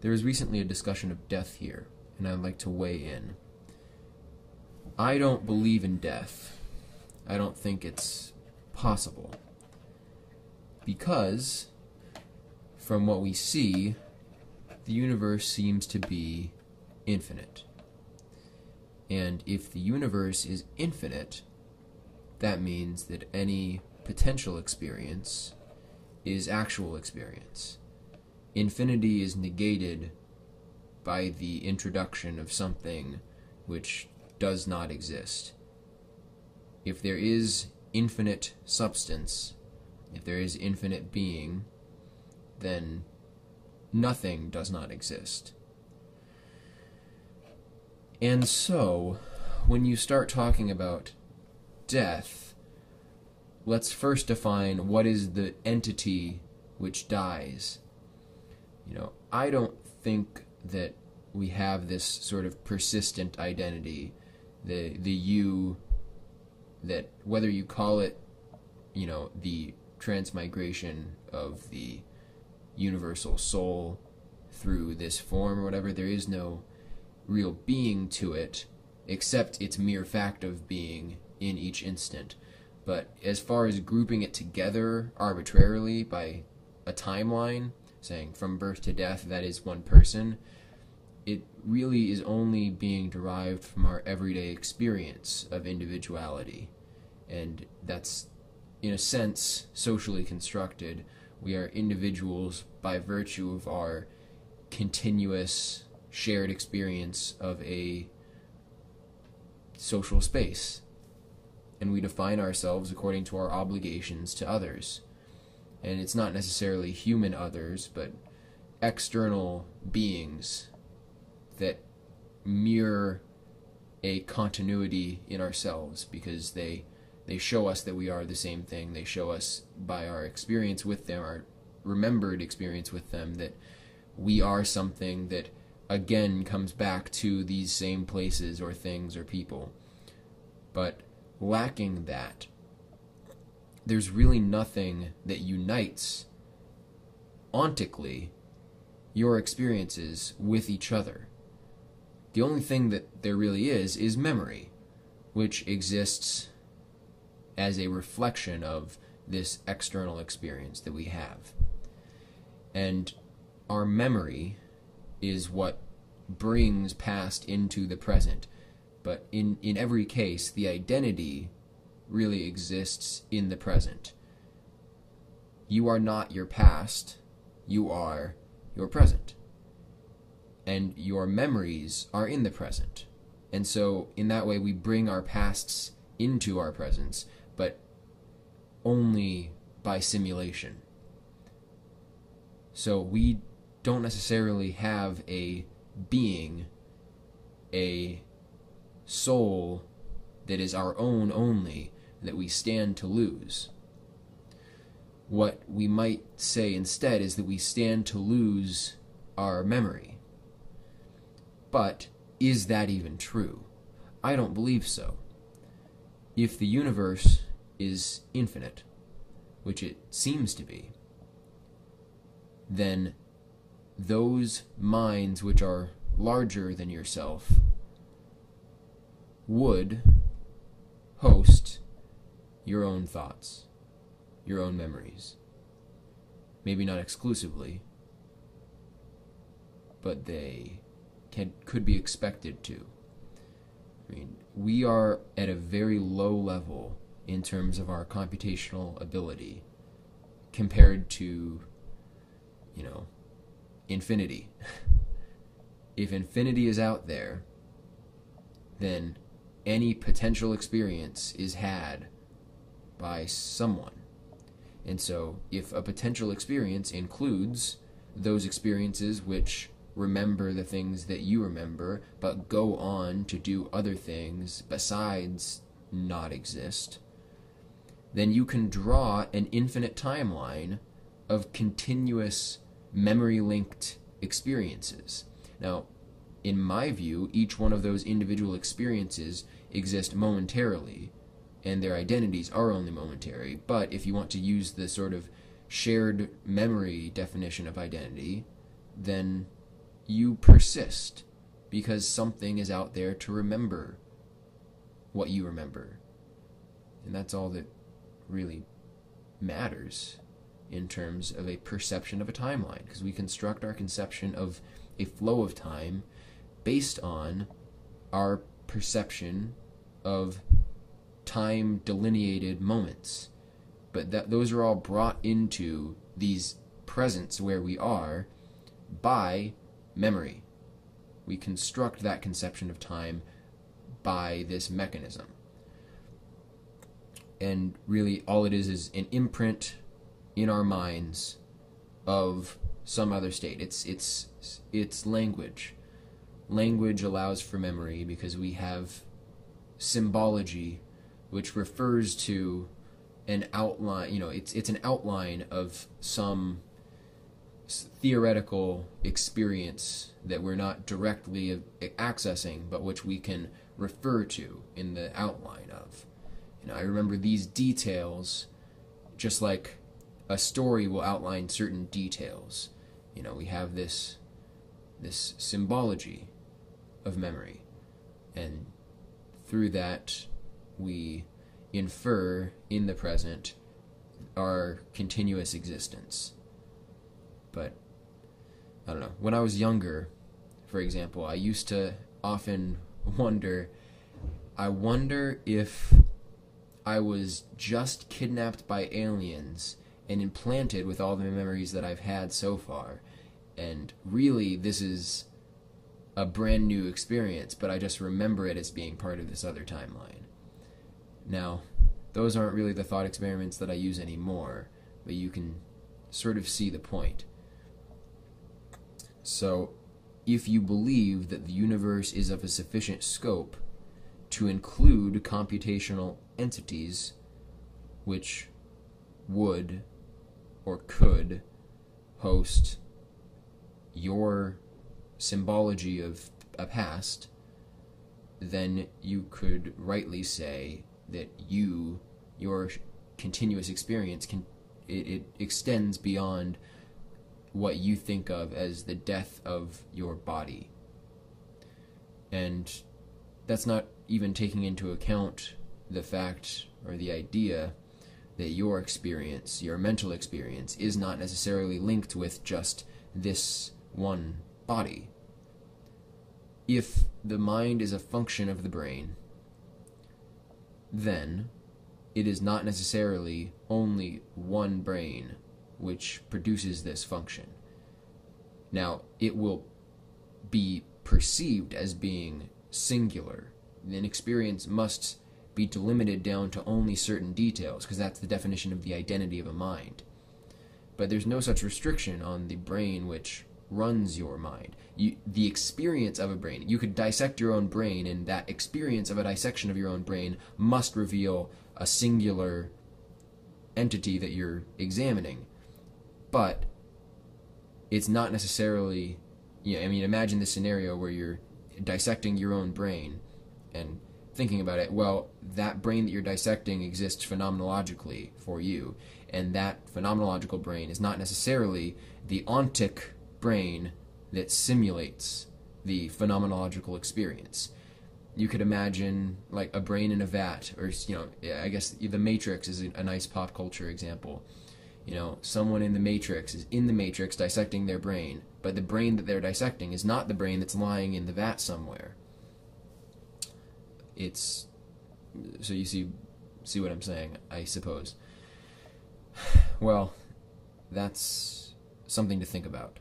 there was recently a discussion of death here, and I'd like to weigh in. I don't believe in death. I don't think it's possible. Because, from what we see, the universe seems to be infinite. And if the universe is infinite, that means that any potential experience is actual experience. Infinity is negated by the introduction of something which does not exist. If there is infinite substance, if there is infinite being, then nothing does not exist. And so, when you start talking about death, let's first define what is the entity which dies. You know, I don't think that we have this sort of persistent identity, the the you that whether you call it, you know, the transmigration of the universal soul through this form or whatever, there is no real being to it except its mere fact of being in each instant. But as far as grouping it together arbitrarily by a timeline, saying from birth to death that is one person, it really is only being derived from our everyday experience of individuality. And that's, in a sense, socially constructed. We are individuals by virtue of our continuous shared experience of a social space. And we define ourselves according to our obligations to others. And it's not necessarily human others, but external beings that mirror a continuity in ourselves because they they show us that we are the same thing. They show us by our experience with them, our remembered experience with them, that we are something that again comes back to these same places or things or people. But lacking that, there's really nothing that unites ontically your experiences with each other. The only thing that there really is is memory, which exists as a reflection of this external experience that we have. And our memory is what brings past into the present. But in, in every case, the identity really exists in the present. You are not your past, you are your present. And your memories are in the present. And so, in that way, we bring our pasts into our presence, but only by simulation. So, we don't necessarily have a being, a soul that is our own only, that we stand to lose. What we might say instead is that we stand to lose our memory. But is that even true? I don't believe so. If the universe is infinite, which it seems to be, then those minds which are larger than yourself would your own thoughts, your own memories. Maybe not exclusively, but they can could be expected to. I mean, we are at a very low level in terms of our computational ability compared to, you know, infinity. if infinity is out there, then any potential experience is had by someone. And so, if a potential experience includes those experiences which remember the things that you remember, but go on to do other things besides not exist, then you can draw an infinite timeline of continuous memory linked experiences. Now, in my view, each one of those individual experiences exist momentarily, and their identities are only momentary. But if you want to use the sort of shared memory definition of identity, then you persist because something is out there to remember what you remember. And that's all that really matters in terms of a perception of a timeline, because we construct our conception of a flow of time based on our perception of time delineated moments. But that those are all brought into these presents where we are by memory. We construct that conception of time by this mechanism. And really, all it is is an imprint in our minds of some other state. It's it's it's language. Language allows for memory because we have symbology, which refers to an outline. You know, it's it's an outline of some theoretical experience that we're not directly accessing, but which we can refer to in the outline of. You know, I remember these details, just like a story will outline certain details. You know, we have this this symbology of memory, and through that we infer in the present our continuous existence. But I don't know. When I was younger, for example, I used to often wonder I wonder if I was just kidnapped by aliens and implanted with all the memories that I've had so far. And really, this is a brand new experience, but I just remember it as being part of this other timeline. Now, those aren't really the thought experiments that I use anymore, but you can sort of see the point. So, if you believe that the universe is of a sufficient scope to include computational entities which would or could host your symbology of a past, then you could rightly say that you, your continuous experience, can it, it extends beyond what you think of as the death of your body. And that's not even taking into account the fact or the idea that your experience, your mental experience, is not necessarily linked with just this one body. If the mind is a function of the brain, then it is not necessarily only one brain which produces this function. Now, it will be perceived as being singular. An experience must be delimited down to only certain details, because that's the definition of the identity of a mind. But there's no such restriction on the brain which runs your mind. You, the experience of a brain, you could dissect your own brain, and that experience of a dissection of your own brain must reveal a singular entity that you're examining. But it's not necessarily, you know, I mean, imagine this scenario where you're dissecting your own brain and thinking about it, well, that brain that you're dissecting exists phenomenologically for you, and that phenomenological brain is not necessarily the ontic brain that simulates the phenomenological experience. You could imagine like a brain in a vat, or you know, I guess the Matrix is a nice pop culture example. You know, someone in the Matrix is in the Matrix dissecting their brain, but the brain that they're dissecting is not the brain that's lying in the vat somewhere it's so you see see what I'm saying, I suppose. Well, that's something to think about.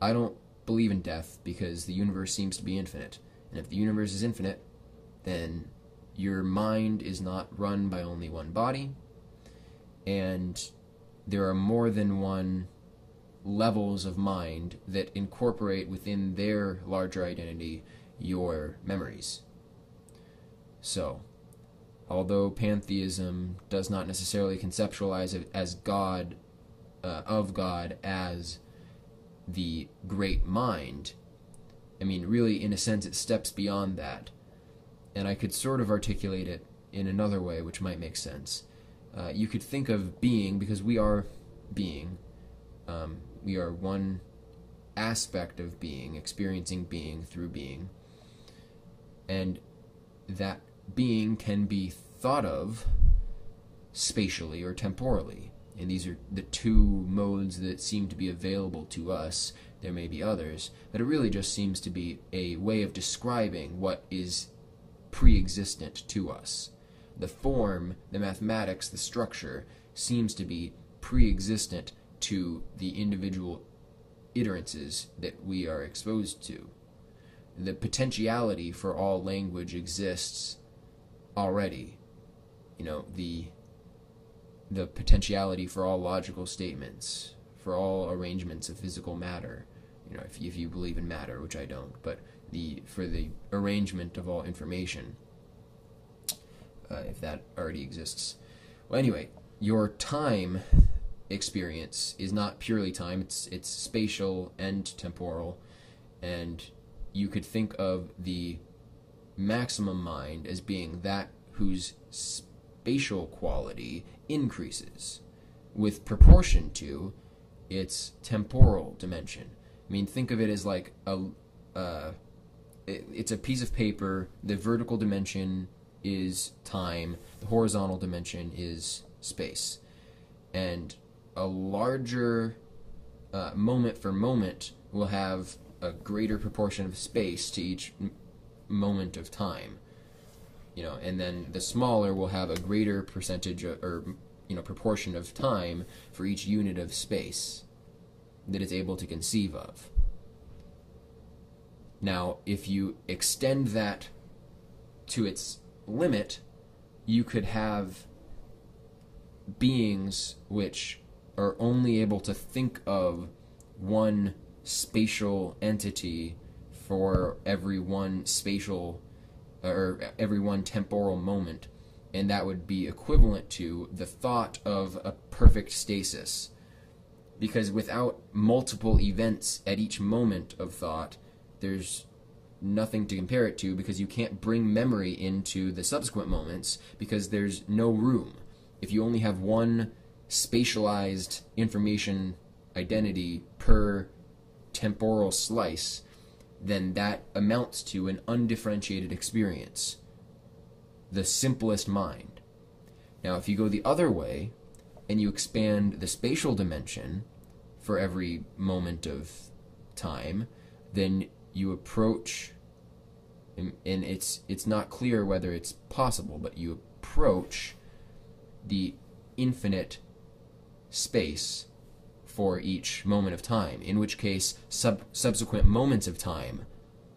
I don't believe in death because the universe seems to be infinite. And if the universe is infinite, then your mind is not run by only one body, and there are more than one levels of mind that incorporate within their larger identity your memories. So, although pantheism does not necessarily conceptualize it as God, uh, of God as the great mind, I mean, really, in a sense, it steps beyond that. And I could sort of articulate it in another way, which might make sense. Uh, you could think of being, because we are being, um, we are one aspect of being, experiencing being through being. And that being can be thought of spatially or temporally. And these are the two modes that seem to be available to us. There may be others, but it really just seems to be a way of describing what is pre existent to us. The form, the mathematics, the structure seems to be pre existent to the individual iterances that we are exposed to. The potentiality for all language exists already. You know, the the potentiality for all logical statements, for all arrangements of physical matter. You know, if, if you believe in matter, which I don't, but the for the arrangement of all information, uh, if that already exists. Well, anyway, your time experience is not purely time; it's it's spatial and temporal, and you could think of the maximum mind as being that whose spatial quality increases with proportion to its temporal dimension. I mean, think of it as like a, uh, it, it's a piece of paper. The vertical dimension is time. The horizontal dimension is space, and a larger uh, moment for moment will have a greater proportion of space to each moment of time you know, and then the smaller will have a greater percentage of, or you know proportion of time for each unit of space that it's able to conceive of. Now, if you extend that to its limit, you could have beings which are only able to think of one spatial entity for every one spatial or every one temporal moment, and that would be equivalent to the thought of a perfect stasis. Because without multiple events at each moment of thought, there's nothing to compare it to because you can't bring memory into the subsequent moments because there's no room. If you only have one spatialized information identity per temporal slice, then that amounts to an undifferentiated experience, the simplest mind. Now, if you go the other way and you expand the spatial dimension for every moment of time, then you approach, and, and it's it's not clear whether it's possible, but you approach the infinite space for each moment of time, in which case sub- subsequent moments of time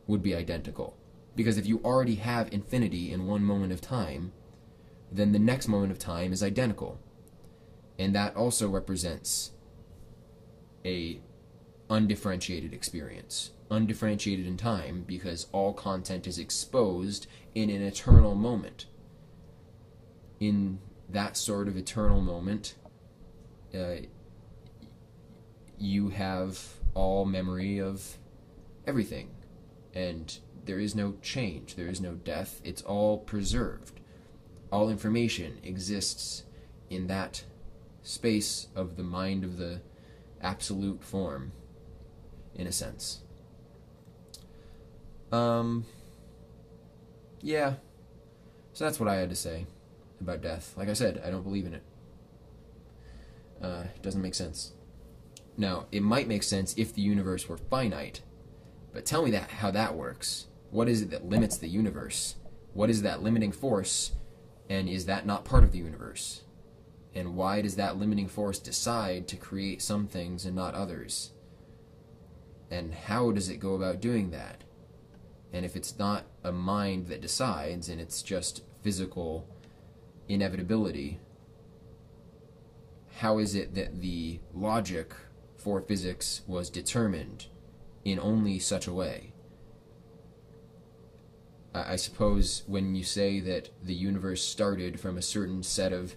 would be identical. Because if you already have infinity in one moment of time, then the next moment of time is identical. And that also represents a undifferentiated experience. Undifferentiated in time because all content is exposed in an eternal moment. In that sort of eternal moment, uh, you have all memory of everything. And there is no change, there is no death, it's all preserved. All information exists in that space of the mind of the absolute form, in a sense. Um, yeah. So that's what I had to say about death. Like I said, I don't believe in it. Uh, it doesn't make sense. Now, it might make sense if the universe were finite, but tell me that how that works. What is it that limits the universe? What is that limiting force, and is that not part of the universe? And why does that limiting force decide to create some things and not others? And how does it go about doing that? And if it's not a mind that decides and it's just physical inevitability, how is it that the logic for physics was determined in only such a way. I suppose when you say that the universe started from a certain set of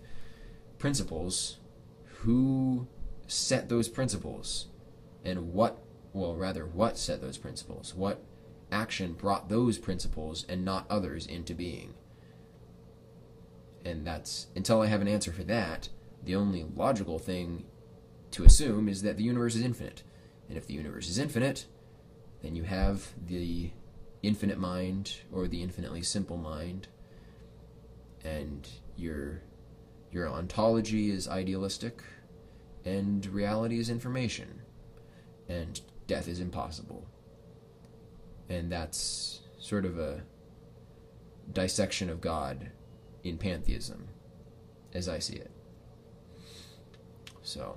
principles, who set those principles? And what, well, rather, what set those principles? What action brought those principles and not others into being? And that's, until I have an answer for that, the only logical thing to assume is that the universe is infinite. And if the universe is infinite, then you have the infinite mind or the infinitely simple mind, and your your ontology is idealistic, and reality is information, and death is impossible. And that's sort of a dissection of God in pantheism, as I see it. So,